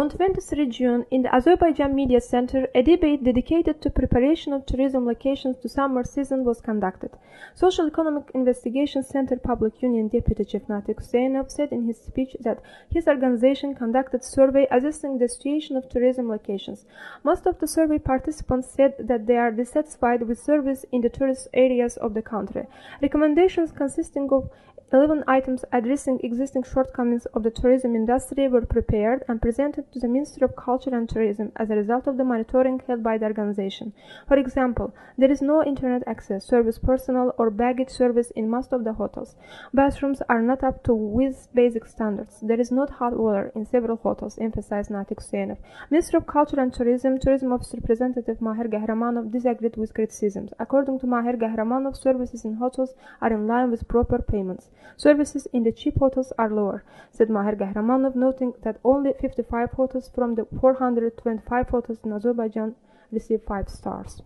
On 23 June, in the Azerbaijan Media Center, a debate dedicated to preparation of tourism locations to summer season was conducted. Social Economic Investigation Center Public Union Deputy Chief Natik said in his speech that his organization conducted survey assessing the situation of tourism locations. Most of the survey participants said that they are dissatisfied with service in the tourist areas of the country. Recommendations consisting of 11 items addressing existing shortcomings of the tourism industry were prepared and presented to the Ministry of Culture and Tourism as a result of the monitoring held by the organization. For example, there is no internet access, service personnel, or baggage service in most of the hotels. Bathrooms are not up to with basic standards. There is not hot water in several hotels, emphasized Natik Husseinov. Ministry of Culture and Tourism, Tourism Office Representative Maher Gahramanov disagreed with criticisms. According to Maher Gahramanov, services in hotels are in line with proper payments. Services in the cheap hotels are lower, said Maher Gahramanov, noting that only 55 hotels from the 425 hotels in Azerbaijan receive 5 stars.